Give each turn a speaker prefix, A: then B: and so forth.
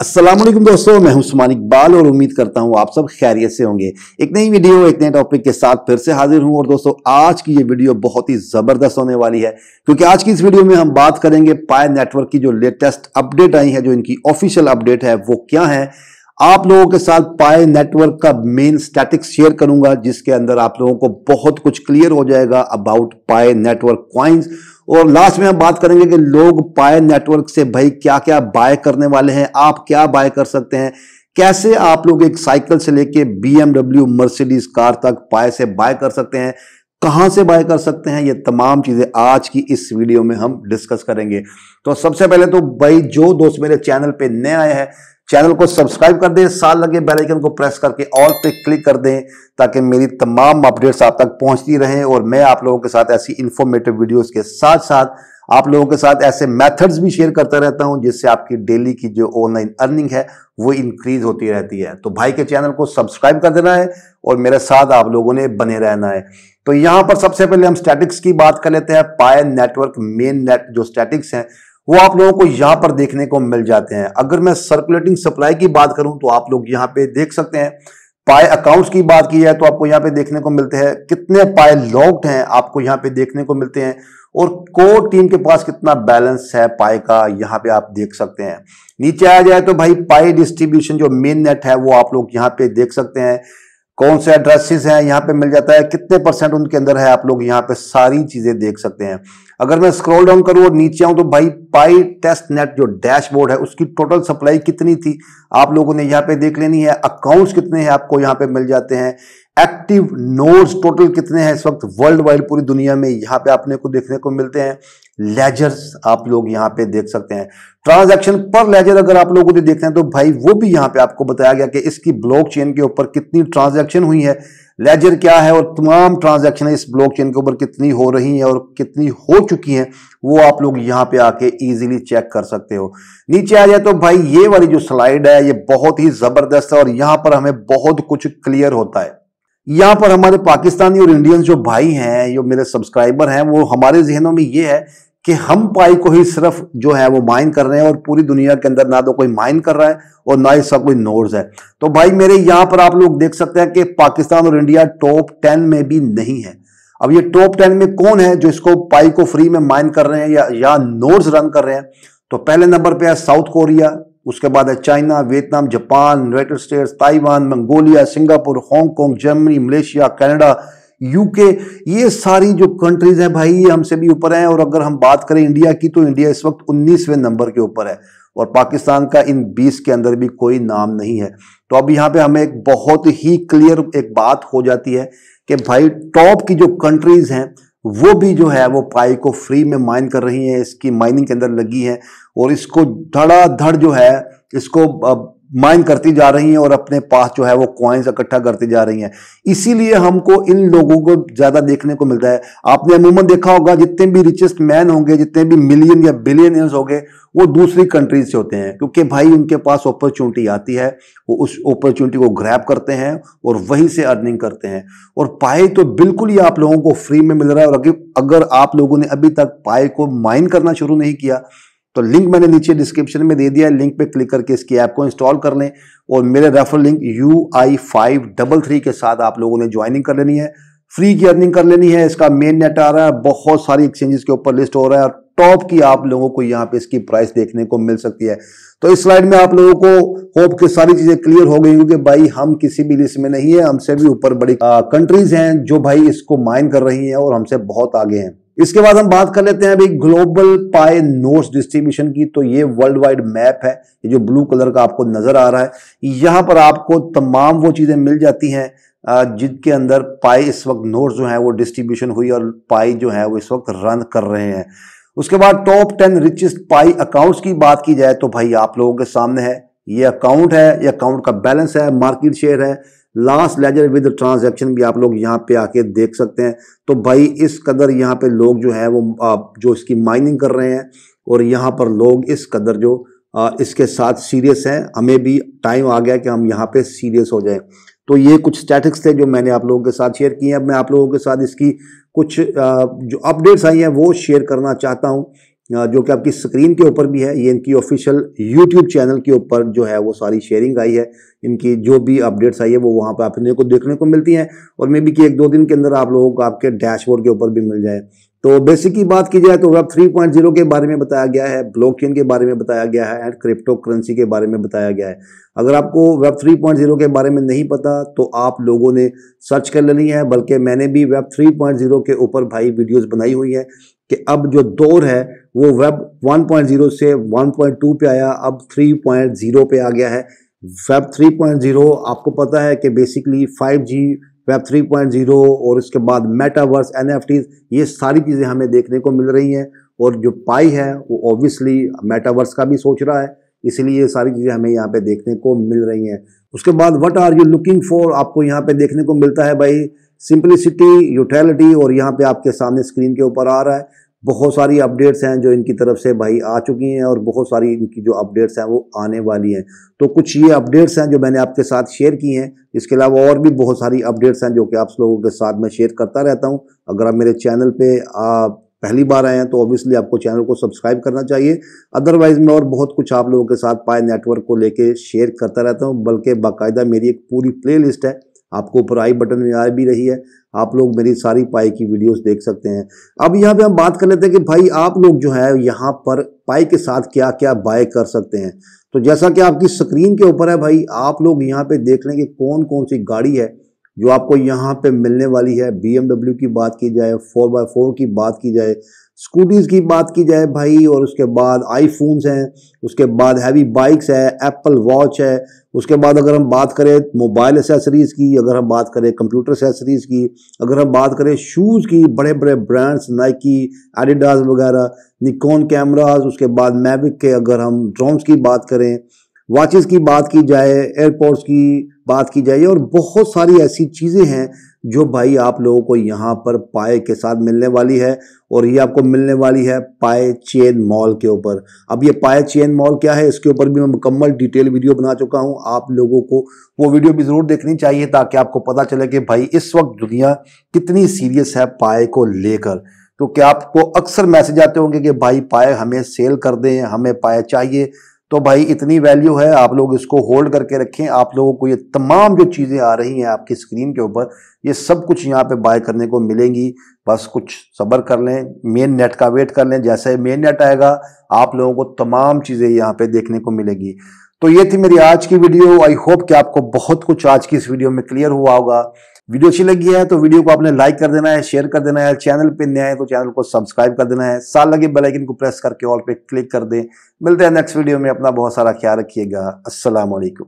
A: वालेकुम दोस्तों, मैं हूँ सुमान इकबाल और उम्मीद करता हूँ आप सब खैरियत से होंगे। एक नई वीडियो, एक नए टॉपिक के साथ फिर से हाजिर हूँ और दोस्तों, आज की ये वीडियो बहुत ही ज़बरदस्त होने वाली है। क्योंकि आज की इस वीडियो में हम बात करेंगे पाए नेटवर्क की जो लेटेस्ट अपडेट आई है, जो इनकी ऑफिशियल अपडेट है, वो क्या है। आप लोगों के साथ पाए नेटवर्क का मेन स्टैटिक्स शेयर करूँगा, जिसके अंदर आप लोगों को बहुत कुछ क्लियर हो जाएगा अबाउट पाए नेटवर्क क्वाइंस और लास्ट में हम बात करेंगे कि लोग पाए नेटवर्क से भाई क्या क्या बाय करने वाले हैं, आप क्या बाय कर सकते हैं? कैसे आप लोग एक साइकिल से लेके बी एमडब्ल्यू मर्सिडीज कार तक पाए से बाय कर सकते हैं? कहाँ से बाय कर सकते हैं, ये तमाम चीज़ें आज की इस वीडियो में हम डिस्कस करेंगे। तो सबसे पहले तो भाई, जो दोस्त मेरे चैनल पे नए आए हैं चैनल को सब्सक्राइब कर दें साल लगे बेल आइकन को प्रेस करके ऑल पे क्लिक कर दें, ताकि मेरी तमाम अपडेट्स आप तक पहुँचती रहें, और मैं आप लोगों के साथ ऐसी इंफॉर्मेटिव वीडियोस के साथ साथ आप लोगों के साथ ऐसे मेथड्स भी शेयर करता रहता हूँ, जिससे आपकी डेली की जो ऑनलाइन अर्निंग है, वो इंक्रीज होती रहती है। तो भाई के चैनल को सब्सक्राइब कर देना है और मेरे साथ आप लोगों ने बने रहना है। तो यहाँ पर सबसे पहले हम स्टैटिक्स की बात कर लेते हैं। पायर नेटवर्क मेन नेट जो स्टैटिक्स हैं, वो आप लोगों को यहाँ पर देखने को मिल जाते हैं। अगर मैं सर्कुलेटिंग सप्लाई की बात करूँ तो आप लोग यहाँ पे देख सकते हैं। पाए अकाउंट्स की बात की जाए तो आपको यहाँ पे देखने को मिलते हैं। कितने पाए लॉक्ड हैं आपको यहाँ पे देखने को मिलते हैं। और कोर टीम के पास कितना बैलेंस है पाए का, यहाँ पे आप देख सकते हैं। नीचे आ जाए तो भाई पाए डिस्ट्रीब्यूशन जो मेन नेट है वो आप लोग यहाँ पे देख सकते हैं। कौन से एड्रेसेस हैं, यहाँ पे मिल जाता है, कितने परसेंट उनके अंदर है, आप लोग यहाँ पे सारी चीज़ें देख सकते हैं। अगर मैं स्क्रॉल डाउन करूँ और नीचे आऊँ तो भाई पाई टेस्ट नेट जो डैशबोर्ड है, उसकी टोटल सप्लाई कितनी थी, आप लोगों ने यहाँ पे देख लेनी है अकाउंट्स कितने हैं, आपको यहाँ पे मिल जाते हैं। एक्टिव नोड्स टोटल कितने हैं इस वक्त वर्ल्ड वाइड पूरी दुनिया में? यहाँ पे आपने को देखने को मिलते हैं। लेजर्स आप लोग यहाँ पे देख सकते हैं। ट्रांजैक्शन पर लेजर अगर आप लोगों को देखते हैं तो भाई वो भी यहाँ पे आपको बताया गया कि इसकी ब्लॉक चेन के ऊपर कितनी ट्रांजैक्शन हुई है। लेजर क्या है और तमाम ट्रांजैक्शन इस ब्लॉक के ऊपर कितनी हो रही हैं और कितनी हो चुकी हैं, वो आप लोग यहाँ पे आके इजीली चेक कर सकते हो। नीचे आ जाए तो भाई ये वाली जो स्लाइड है, ये बहुत ही ज़बरदस्त है और यहाँ पर हमें बहुत कुछ क्लियर होता है। यहाँ पर हमारे पाकिस्तानी और इंडियन जो भाई हैं, जो मेरे सब्सक्राइबर हैं, वो हमारे जहनों में ये है कि हम पाई को ही सिर्फ़ जो है वो माइन कर रहे हैं और पूरी दुनिया के अंदर ना तो कोई माइन कर रहा है और ना ही सब कोई नोड्स है। तो भाई मेरे यहाँ पर आप लोग देख सकते हैं कि पाकिस्तान और इंडिया टॉप टेन में भी नहीं है। अब ये टॉप टेन में कौन है जो इसको पाई को फ्री में माइन कर रहे हैं या या नोड्स रन कर रहे हैं? तो पहले नंबर पे है साउथ कोरिया उसके बाद है China, Vietnam, Japan, United States, Taiwan, Mongolia, Singapore Hong Kong Germany, Malaysia, Canada, UK. ये सारी जो कंट्रीज़ हैं भाई, ये हमसे भी ऊपर हैं। और अगर हम बात करें इंडिया की तो इंडिया इस वक्त 19वें नंबर के ऊपर है। और पाकिस्तान का इन 20 के अंदर भी कोई नाम नहीं है। तो अब यहाँ पे हमें एक बहुत ही क्लियर एक बात हो जाती है कि भाई टॉप की जो कंट्रीज़ हैं वो भी जो है, वो पाई को फ्री में माइन कर रही हैं, इसकी माइनिंग के अंदर लगी है और इसको धड़ाधड़ जो है, इसको माइन करती जा रही हैं और अपने पास जो है वो क्वाइंस इकट्ठा करती जा रही हैं। इसीलिए हमको इन लोगों को ज़्यादा देखने को मिलता है। आपने अमूमन देखा होगा, जितने भी रिचेस्ट मैन होंगे, जितने भी मिलियन या बिलियनियर्स होंगे, वो दूसरी कंट्रीज़ से होते हैं। क्योंकि भाई, उनके पास अपॉर्चुनिटी आती है, वो उस अपॉर्चुनिटी को ग्रैप करते हैं और वहीं से अर्निंग करते हैं। और पाए तो बिल्कुल ही आप लोगों को फ्री में मिल रहा है और अगर आप लोगों ने अभी तक पाए को माइन करना शुरू नहीं किया तो लिंक मैंने नीचे डिस्क्रिप्शन में दे दिया है लिंक पे क्लिक करके इसकी ऐप को इंस्टॉल कर लें और मेरे refer link U I five double three के साथ आप लोगों ने ज्वाइनिंग कर लेनी है। फ्री की अर्निंग कर लेनी है, इसका मेन नेट आ रहा है, बहुत सारी एक्सचेंजेस के ऊपर लिस्ट हो रहा है और टॉप की आप लोगों को यहाँ पे इसकी प्राइस देखने को मिल सकती है। तो इस स्लाइड में आप लोगों को होप के सारी चीज़ें क्लियर हो गई क्योंकि भाई, हम किसी भी लिस्ट में नहीं है, हमसे भी ऊपर बड़ी कंट्रीज़ हैं जो भाई इसको माइन कर रही हैं और हमसे बहुत आगे हैं। इसके बाद हम बात कर लेते हैं अभी ग्लोबल पाए नोट्स डिस्ट्रीब्यूशन की। तो ये वर्ल्ड वाइड मैप है, ये जो ब्लू कलर का आपको नज़र आ रहा है, यहाँ पर आपको तमाम वो चीज़ें मिल जाती हैं जिनके अंदर पाई इस वक्त नोट्स जो है वो डिस्ट्रीब्यूशन हुई और पाई जो है वो इस वक्त रन कर रहे हैं। उसके बाद top ten richest Pi accounts की बात की जाए तो भाई आप लोगों के सामने है। ये अकाउंट है, ये अकाउंट का बैलेंस है, मार्केट शेयर है लास्ट लेजर विद ट्रांजैक्शन भी आप लोग यहाँ पे आके देख सकते हैं। तो भाई इस कदर यहाँ पे लोग जो है वो जो इसकी माइनिंग कर रहे हैं और यहाँ पर लोग इस कदर जो इसके साथ सीरियस हैं। हमें भी टाइम आ गया कि हम यहाँ पे सीरियस हो जाए। तो ये कुछ स्टैटिक्स थे जो मैंने आप लोगों के साथ शेयर किए हैं। मैं आप लोगों के साथ इसकी कुछ जो अपडेट्स आई हैं वो शेयर करना चाहता हूँ। जो कि आपकी स्क्रीन के ऊपर भी है, ये इनकी ऑफिशियल यूट्यूब चैनल के ऊपर जो है वो सारी शेयरिंग आई है। इनकी जो भी अपडेट्स आई है, वो वहाँ पर अपने को देखने को मिलती हैं और मे बी कि एक दो दिन के अंदर आप लोगों को आपके डैशबोर्ड के ऊपर भी मिल जाए। तो बेसिक की बात की जाए तो वेब 3.0 के बारे में बताया गया है ब्लॉकचेन के बारे में बताया गया है एंड क्रिप्टो करेंसी के बारे में बताया गया है। अगर आपको वेब 3.0 के बारे में नहीं पता तो आप लोगों ने सर्च कर लेनी है, बल्कि मैंने भी वेब 3.0 के ऊपर भाई वीडियोस बनाई हुई है। कि अब जो दौर है, वो वेब 1.0 से 1.2 पे आया, अब 3.0 पे आ गया है। वेब 3.0 आपको पता है कि बेसिकली 5G वेब 3.0 और इसके बाद मेटावर्स एनएफटी ये सारी चीज़ें हमें देखने को मिल रही हैं। और जो पाई है, वो ऑब्वियसली मेटावर्स का भी सोच रहा है, इसीलिए ये सारी चीज़ें हमें यहाँ पे देखने को मिल रही हैं। उसके बाद what are you looking for आपको यहाँ पे देखने को मिलता है भाई सिंपलिसिटी यूटिलिटी और यहाँ पे आपके सामने स्क्रीन के ऊपर आ रहा है। बहुत सारी अपडेट्स हैं जो इनकी तरफ़ से भाई आ चुकी हैं और बहुत सारी इनकी जो अपडेट्स हैं वो आने वाली हैं। तो कुछ ये अपडेट्स हैं जो मैंने आपके साथ शेयर की हैं। इसके अलावा और भी बहुत सारी अपडेट्स हैं जो कि आप लोगों के साथ मैं शेयर करता रहता हूँ। अगर आप मेरे चैनल पर आप पहली बार आए हैं तो ऑब्वियसली आपको चैनल को सब्सक्राइब करना चाहिए। अदरवाइज़ मैं और बहुत कुछ आप लोगों के साथ पाए नेटवर्क को लेके शेयर करता रहता हूँ। बल्कि बाकायदा मेरी एक पूरी प्ले है। आपको ऊपर आई बटन में आ भी रही है। आप लोग मेरी सारी पाई की वीडियोस देख सकते हैं। अब यहाँ पे हम बात कर लेते हैं कि भाई आप लोग जो है, यहाँ पर पाई के साथ क्या क्या बाय कर सकते हैं। तो जैसा कि आपकी स्क्रीन के ऊपर है भाई, आप लोग यहाँ पे देख लें कि कौन कौन सी गाड़ी है जो आपको यहाँ पे मिलने वाली है। बी की बात की जाए, फोर बाय फोर की बात की जाए स्कूटीज़ की बात की जाए भाई, और उसके बाद आईफोन्स हैं, उसके बाद हैवी बाइक्स है एप्पल वॉच है, उसके बाद अगर हम बात करें मोबाइल एसेसरीज़ की, अगर हम बात करें कंप्यूटर एसेसरीज़ की, अगर हम बात करें शूज़ की बड़े बड़े ब्रांड्स नाइकी एडिडास वगैरह निकॉन कैमराज उसके बाद मैविक के अगर हम ड्रोन्स की बात करें वॉचेस की बात की जाए एयरपोर्ट्स की बात की जाए, और बहुत सारी ऐसी चीज़ें हैं जो भाई आप लोगों को यहाँ पर पाए के साथ मिलने वाली है, और ये आपको मिलने वाली है पाए चेन मॉल के ऊपर। अब ये पाए चेन मॉल क्या है, इसके ऊपर भी मैं मुकम्मल डिटेल वीडियो बना चुका हूँ, आप लोगों को वो वीडियो भी ज़रूर देखनी चाहिए ताकि आपको पता चले कि भाई इस वक्त दुनिया कितनी सीरियस है पाए को लेकर। क्योंकि आपको अक्सर मैसेज आते होंगे कि भाई पाए हमें सेल कर दें, हमें पाए चाहिए तो भाई इतनी वैल्यू है, आप लोग इसको होल्ड करके रखें। आप लोगों को ये तमाम जो चीज़ें आ रही हैं आपकी स्क्रीन के ऊपर, ये सब कुछ यहाँ पे बाय करने को मिलेंगी। बस कुछ सब्र कर लें मेन नेट का वेट कर लें। जैसे मेन नेट आएगा, आप लोगों को तमाम चीज़ें यहाँ पे देखने को मिलेगी। तो ये थी मेरी आज की वीडियो आई होप कि आपको बहुत कुछ आज की इस वीडियो में क्लियर हुआ होगा। वीडियो अच्छी लगी है तो वीडियो को आपने लाइक कर देना है शेयर कर देना है चैनल पे नया है तो चैनल को सब्सक्राइब कर देना है। साल लगे बेल आइकन को प्रेस करके ऑल पे क्लिक कर दें। मिलते हैं नेक्स्ट वीडियो में, अपना बहुत सारा ख्याल रखिएगा। वालेकुम